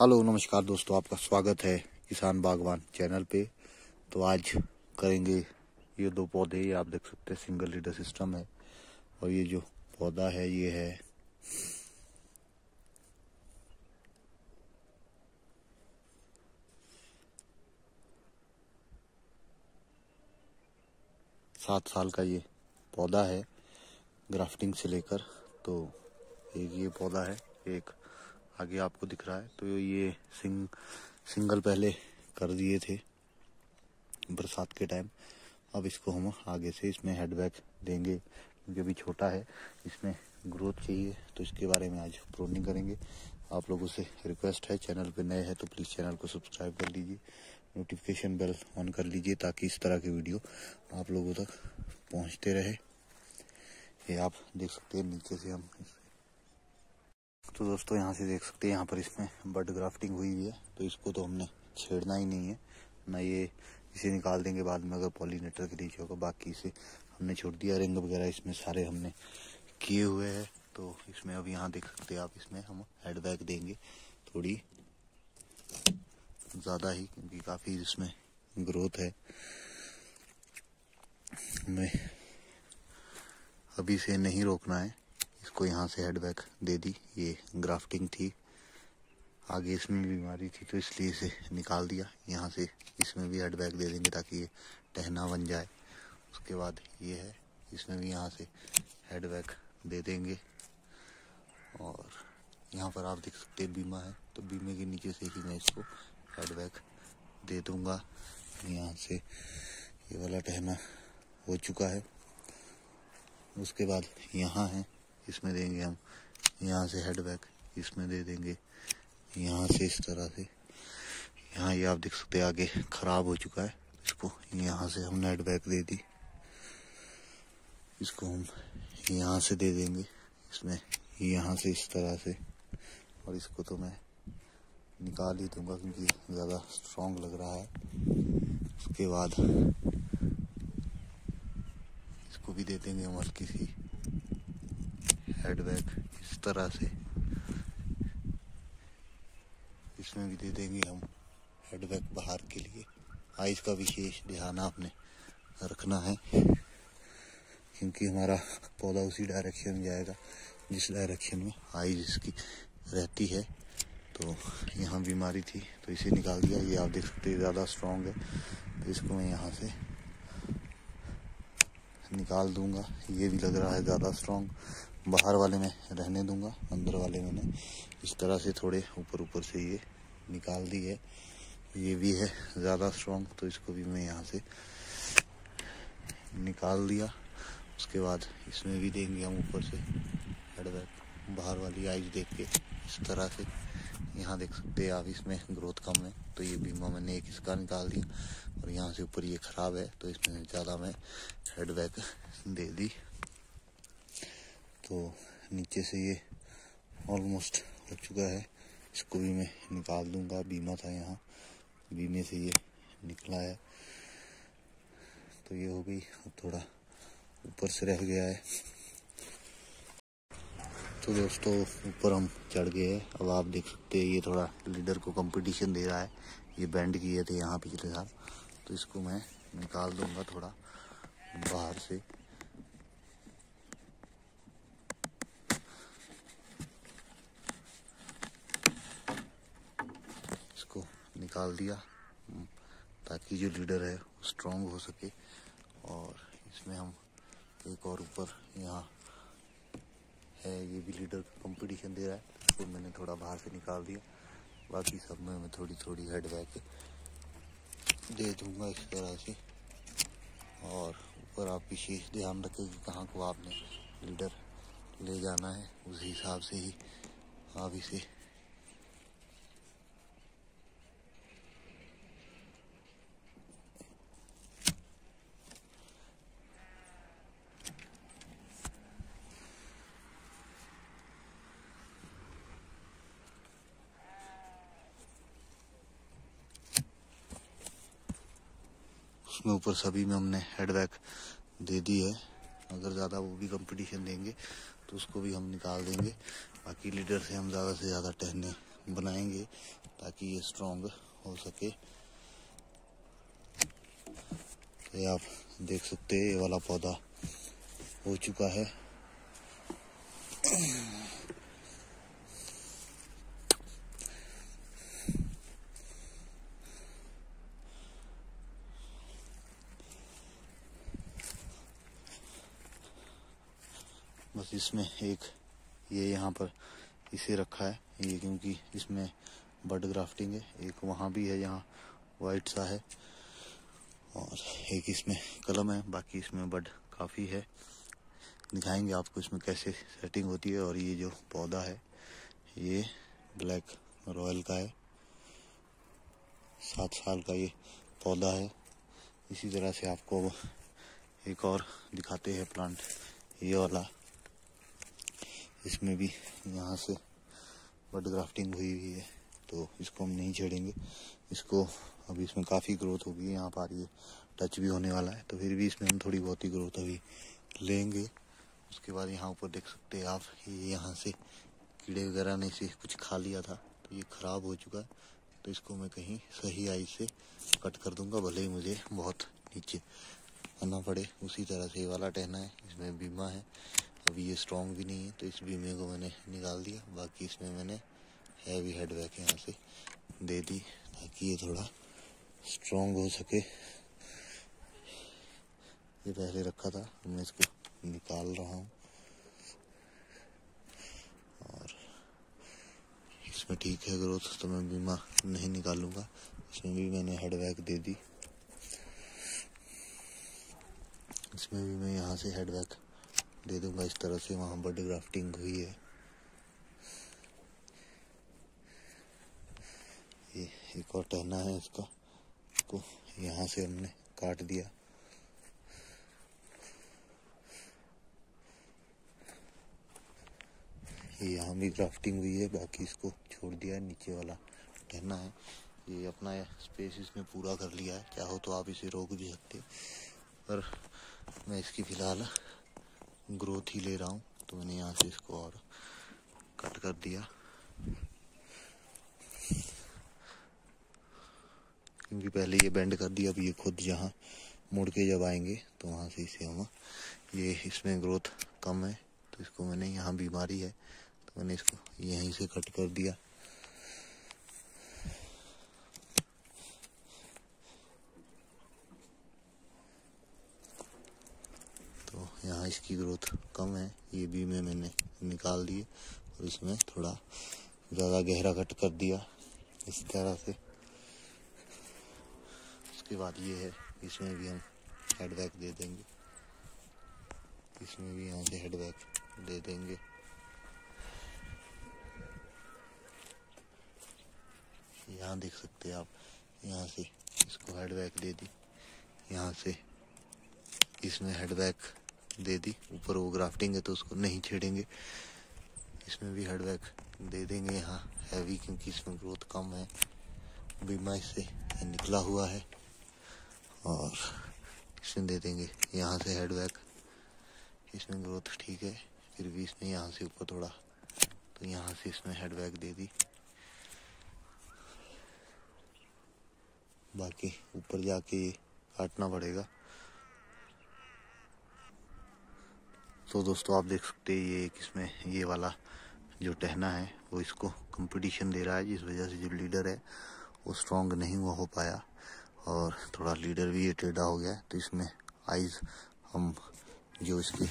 Hello, नमस्कार दोस्तों, आपका स्वागत है किसान बागवान चैनल पे। तो आज करेंगे ये दो पौधे, ये आप देख सकते हैं सिंगल लीडर सिस्टम है। और ये जो पौधा है, ये है सात साल का ये पौधा है ग्राफ्टिंग से लेकर। तो एक ये पौधा है, एक आगे आपको दिख रहा है। तो ये सिंग, सिंगल पहले कर दिए थे बरसात के टाइम अब इसको हम आगे से इसमें हेडबैक देंगे, क्योंकि अभी छोटा है। इसमें ग्रोथ चाहिए तो इसके बारे में आज प्रोनिंग करेंगे। आप लोगों से रिक्वेस्ट है चैनल पे नए हैं तो प्लीज़ चैनल को सब्सक्राइब कर लीजिए। नोटिफिकेशन बेल ऑन कर लीजिए, ताकि इस तरह की वीडियो आप लोगों तक पहुँचते रहे। ये आप देख सकते हैं, नीचे से हम तो दोस्तों, यहाँ से देख सकते हैं, यहाँ पर इसमें बर्ड ग्राफ्टिंग हुई हुई है तो इसको तो हमने छेड़ना ही नहीं है। ना ये इसे निकाल देंगे बाद में, अगर पॉलीनेटर के नीचे होगा, बाकी इसे हमने छोड़ दिया। रिंग वगैरह इसमें सारे हमने किए हुए हैं तो इसमें अब यहाँ देख सकते हैं आप, इसमें हम हेड बैग देंगे थोड़ी ज़्यादा ही, क्योंकि काफ़ी इसमें ग्रोथ है। मैं अभी से नहीं रोकना है। इसको यहाँ से हेडबैक दे दी। ये ग्राफ्टिंग थी। आगे इसमें बीमारी थी तो इसलिए इसे निकाल दिया। यहाँ से इसमें भी हेडबैक दे देंगे ताकि ये टहना बन जाए। उसके बाद ये है, इसमें भी यहाँ से हेडबैक दे देंगे। और यहाँ पर आप देख सकते हैं बीमा है तो बीमे के नीचे से ही मैं इसको हेडबैक दे दूँगा। यहाँ से ये वाला टहना हो चुका है। उसके बाद यहाँ है इसमें देंगे हम। यहाँ से हेड बैक इसमें दे देंगे। यहाँ से इस तरह से। यहाँ ये आप देख सकते हैं आगे खराब हो चुका है। इसको यहाँ से हमने हेड बैक दे दी। इसको हम यहाँ से दे देंगे। इसमें यहाँ से इस तरह से। और इसको तो मैं निकाल ही दूँगा क्योंकि ज़्यादा स्ट्रॉन्ग लग रहा है। उसके बाद इसको भी दे देंगे हम हल्की सी। हेड बैग इस तरह से। इसमें भी दे देंगे हम हेड बैग बाहर के लिए। आइस का विशेष ध्यान आपने रखना है, क्योंकि हमारा पौधा उसी डायरेक्शन में जाएगा, जिस डायरेक्शन में आइज़ इसकी रहती है। तो यहाँ बीमारी थी तो इसे निकाल दिया। ये आप देख सकते हैं ज़्यादा स्ट्रॉन्ग है। तो इसको मैं यहाँ से निकाल दूँगा। ये भी लग रहा है ज़्यादा स्ट्रॉन्ग बाहर वाले में रहने दूँगा, अंदर वाले मैंने इस तरह से थोड़े ऊपर ऊपर से ये निकाल दी है। ये भी है ज़्यादा स्ट्रॉन्ग तो इसको भी मैं यहाँ से निकाल दिया। उसके बाद इसमें भी देंगे हम ऊपर से हेडबैक बाहर वाली आइज़ देख के इस तरह से यहाँ देख सकते हैं आप, इसमें ग्रोथ कम है। तो ये बीमा मैंने एक इसका निकाल दिया और यहाँ से ऊपर ये ख़राब है तो इसमें ज़्यादा मैं हेडबैक दे दी। तो नीचे से ये ऑलमोस्ट हो चुका है। इसको भी मैं निकाल दूँगा। बीमा था यहाँ। बीमे से ये निकला है। तो ये हो गई। अब थोड़ा ऊपर से रह गया है। तो दोस्तों, ऊपर हम चढ़ गए हैं। अब आप देख सकते हैं, ये थोड़ा लीडर को कंपटीशन दे रहा है। ये बैंड किए थे यहाँ पिछले साल। तो इसको मैं निकाल दूँगा थोड़ा बाहर से। निकाल दिया ताकि जो लीडर है वो स्ट्रांग हो सके। और इसमें हम एक और ऊपर यहाँ है, ये भी लीडर कंपटीशन दे रहा है इसको मैंने थोड़ा बाहर से निकाल दिया। बाकी सब में मैं थोड़ी थोड़ी हेड बैक दे दूँगा इस तरह से। और ऊपर आप विशेष ध्यान रखें कि कहाँ को आपने लीडर ले जाना है, उस हिसाब से ही आप इसे उसमें ऊपर सभी में हमने हेडबैक दे दी है। अगर ज़्यादा वो भी कंपटीशन देंगे तो उसको भी हम निकाल देंगे। बाकी लीडर से हम ज़्यादा से ज़्यादा टहने बनाएँगे, ताकि ये स्ट्रॉन्ग हो सके। तो ये आप देख सकते हैं, ये वाला पौधा हो चुका है। इसमें एक ये यहाँ पर इसे रखा है, ये क्योंकि इसमें बर्ड ग्राफ्टिंग है, एक वहाँ भी है, यहाँ वाइट सा है, और एक इसमें कलम है, बाकी इसमें बर्ड काफ़ी है। दिखाएँगे आपको इसमें कैसे सेटिंग होती है, और ये जो पौधा है, ये ब्लैक रॉयल का है। सात साल का ये पौधा है। इसी तरह से आपको एक और दिखाते हैं प्लांट, ये वाला। इसमें भी यहाँ से बड ग्राफ्टिंग हुई हुई है तो इसको हम नहीं छेड़ेंगे। इसको अभी इसमें काफ़ी ग्रोथ होगी, यहाँ पर ये टच भी होने वाला है तो फिर भी इसमें हम थोड़ी बहुत ही ग्रोथ अभी लेंगे। उसके बाद यहाँ ऊपर देख सकते हैं आप ये यहाँ से कीड़े वगैरह ने इसे कुछ खा लिया था तो ये ख़राब हो चुका है। तो इसको मैं कहीं सही आई से कट कर दूँगा, भले ही मुझे बहुत नीचे आना पड़े। उसी तरह से ये वाला टहना है, इसमें बीमा है। अभी ये स्ट्रॉन्ग भी नहीं है तो इस बीमे को मैंने निकाल दिया। बाकी इसमें मैंने हैवी हेड बैक यहाँ से दे दी ताकि ये थोड़ा स्ट्रॉन्ग हो सके। ये पहले रखा था मैं इसको निकाल रहा हूँ। और इसमें ठीक है ग्रोथ तो मैं बीमा नहीं निकालूँगा। इसमें भी मैंने हेड बैक दे दी। इसमें भी मैं यहाँ से हेड बैक दे दूँगा इस तरह से, वहाँ बर्ड ग्राफ्टिंग हुई है। ये एक और टहना है इसका को यहाँ से हमने काट दिया। ये यहाँ भी ग्राफ्टिंग हुई है, बाकी इसको छोड़ दिया नीचे वाला टहना है। ये अपना स्पेस इसमें पूरा कर लिया है, चाहो तो आप इसे रोक भी सकते पर मैं इसकी फ़िलहाल ग्रोथ ही ले रहा हूँ तो मैंने यहाँ से इसको और कट कर दिया। क्योंकि पहले ये बेंड कर दिया, अब ये खुद जहाँ मुड़ के जब आएँगे तो वहाँ से इसे हम, ये इसमें ग्रोथ कम है तो इसको मैंने यहाँ बीमारी है तो मैंने इसको यहीं से कट कर दिया। यहाँ इसकी ग्रोथ कम है। ये भी मैं मैंने निकाल दिए और इसमें थोड़ा ज़्यादा गहरा कट कर दिया इस तरह से। उसके बाद ये है, इसमें भी हम हेड बैक दे देंगे। इसमें भी यहाँ से हेड दे देंगे। यहाँ देख सकते हैं आप, यहाँ से इसको हेड बैक दे दी। यहाँ से इसमें हेड बैक दे दी। ऊपर वो ग्राफ्टिंग है तो उसको नहीं छेड़ेंगे। इसमें भी हेडबैक दे देंगे यहाँ। हैवी क्योंकि इसमें ग्रोथ कम है। बीमा इससे निकला हुआ है। और इसमें दे देंगे। यहाँ से हेडबैक इसमें ग्रोथ ठीक है। फिर भी इसमें यहाँ से ऊपर थोड़ा तो यहाँ से इसमें हेडबैक दे दी। बाकी ऊपर जाके काटना पड़ेगा। तो दोस्तों, आप देख सकते हैं ये इसमें ये वाला जो टहना है, वो इसको कंपटीशन दे रहा है, जिस वजह से जो लीडर है, वो स्ट्रॉन्ग नहीं हुआ, हो पाया। और थोड़ा लीडर भी ये टेढ़ा हो गया तो इसमें आइज़ हम जो इसकी,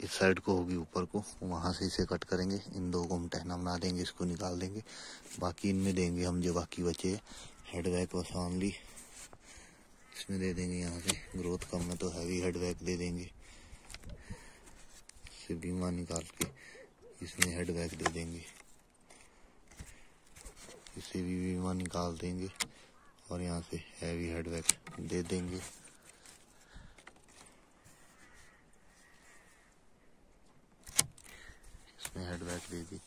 इस साइड को होगी, ऊपर को, वहाँ से इसे कट करेंगे। इन दो को हम टहना बना देंगे, इसको निकाल देंगे। बाकी इनमें देंगे हम जो बाकी बचे हेड बैग ऑनली इसमें दे देंगे यहाँ से ग्रोथ कम है तो हैवी हेड बैग दे देंगे। से बीमा निकाल के इसमें हेड बैग दे देंगे। इसे भी बीमा निकाल देंगे और यहाँ से हैवी हेड बैग दे देंगे। इसमें हेड बैग दे दी।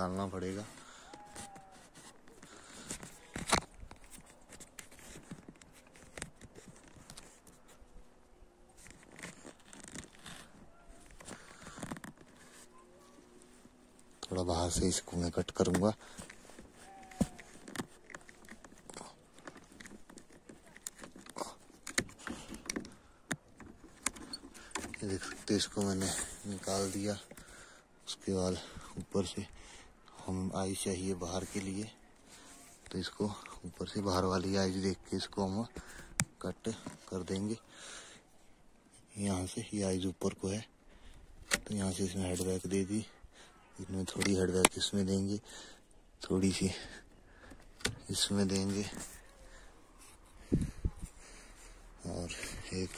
निकालना पड़ेगा। थोड़ा बाहर से इसको मैं कट करूँगा। ये देख सकते इसको मैंने निकाल दिया। उसके बाद ऊपर से हम आई चाहिए बाहर के लिए। तो इसको ऊपर से बाहर वाली आइज़ देख के इसको हम कट कर देंगे। यहाँ से ये आइज़ ऊपर को है। तो यहाँ से इसमें हेड बैक दे दी। इसमें थोड़ी हेड बैक इसमें देंगे। थोड़ी सी इसमें देंगे। और एक,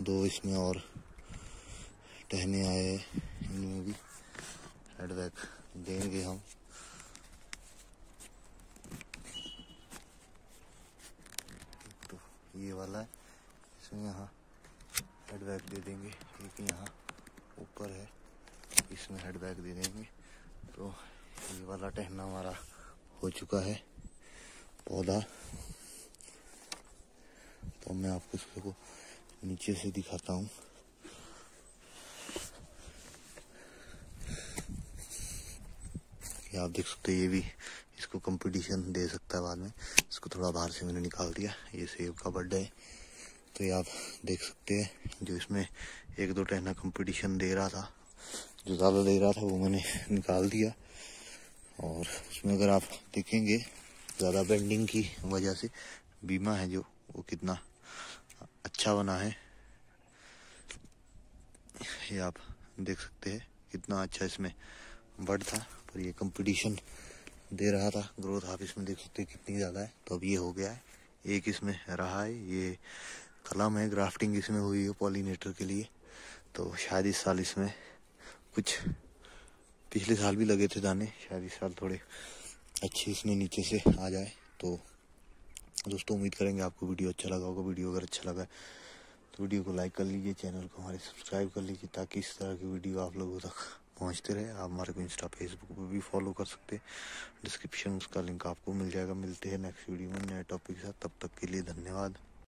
दो इसमें और टहने आए इनमें भी हेड बैक देंगे हम। तो ये वाला है, इसमें यहाँ हेड बैक दे देंगे एक यहाँ ऊपर है, इसमें हेड बैग दे देंगे। तो ये वाला टहना हमारा हो चुका है, पौधा। तो मैं आपको इसको नीचे से दिखाता हूँ। आप देख सकते हैं, ये भी इसको कंपटीशन दे सकता है बाद में। इसको थोड़ा बाहर से मैंने निकाल दिया, ये सेब का बर्थडे है। तो ये आप देख सकते हैं, जो इसमें एक दो टहना कंपटीशन दे रहा था, जो ज़्यादा दे रहा था, वो मैंने निकाल दिया। और उसमें अगर आप देखेंगे, ज़्यादा बेंडिंग की वजह से बीमा है जो, वो कितना अच्छा बना है। ये आप देख सकते हैं, कितना अच्छा इसमें बर्ड था। पर ये कंपटीशन दे रहा था। ग्रोथ आप इसमें देख सकते कितनी ज़्यादा है। तो अब ये हो गया है। एक इसमें रहा है। ये कलम है। ग्राफ्टिंग इसमें हुई है पॉलीनेटर के लिए। तो शायद इस साल इसमें कुछ पिछले साल भी लगे थे दाने। शायद इस साल थोड़े अच्छे इसमें नीचे से आ जाए। तो दोस्तों, उम्मीद करेंगे आपको वीडियो अच्छा लगा होगा। वीडियो अगर अच्छा लगा तो वीडियो को लाइक कर लीजिए। चैनल को हमारे सब्सक्राइब कर लीजिए, ताकि इस तरह की वीडियो आप लोगों तक पहुँचते रहे। आप हमारे को इंस्टा फेसबुक पर भी फॉलो कर सकते डिस्क्रिप्शन उसका लिंक आपको मिल जाएगा। मिलते हैं नेक्स्ट वीडियो में नए टॉपिक के साथ। तब तक के लिए धन्यवाद।